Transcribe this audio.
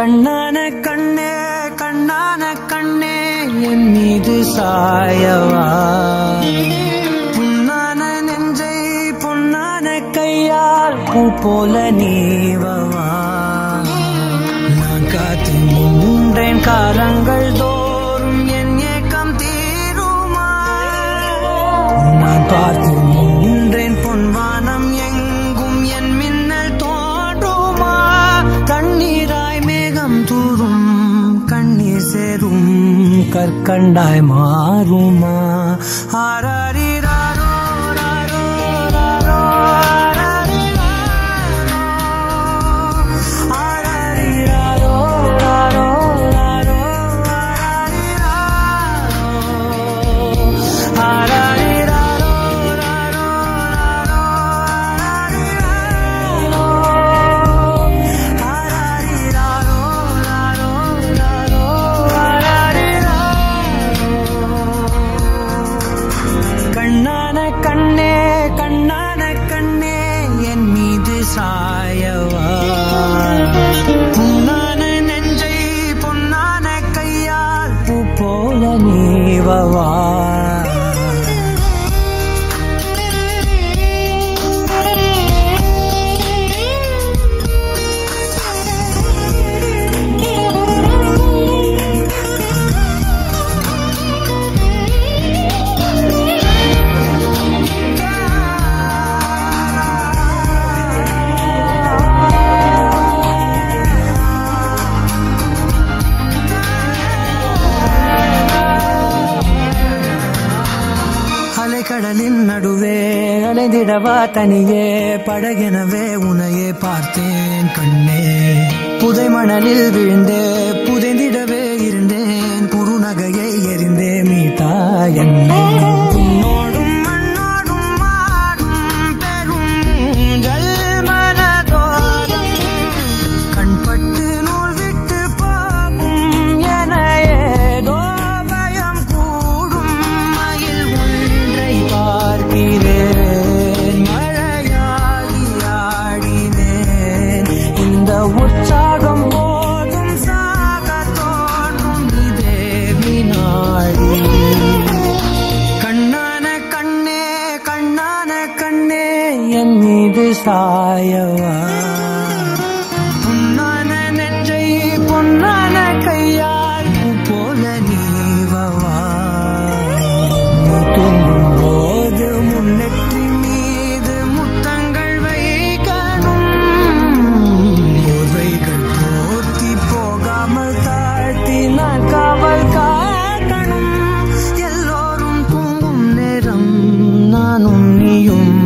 கண்ணான கண்ணே கண்ணான கண்ணே என் மீது சாயவா? புண்ணான நெஞ்சை பொன்னான கையால் பூ போல நீவவா? நான் காத்து முன்றேன் காலங்கள் தோ கற்கண்டாய் மாறுமா? ஆராரி போல கடலின் நடுவே அலைந்திடவா தனியே படகெனவே உனையே பார்த்தேன் கண்ணே. புதை மணலில் விழுந்தே என் மீது சாயவா? பொன்னான நெஞ்சை பொன்னான கையால் போல நீவவா? நீ தூங்கும் போது முன்னெற்றி மீது முத்தங்கள் வைக்கணும். போர்வைகள் போர்த்தி போகாமல் தாழ்த்தி நான் காவல் காக்கணும். எல்லோரும் தூங்கும் நேரம் நானும் நீயும்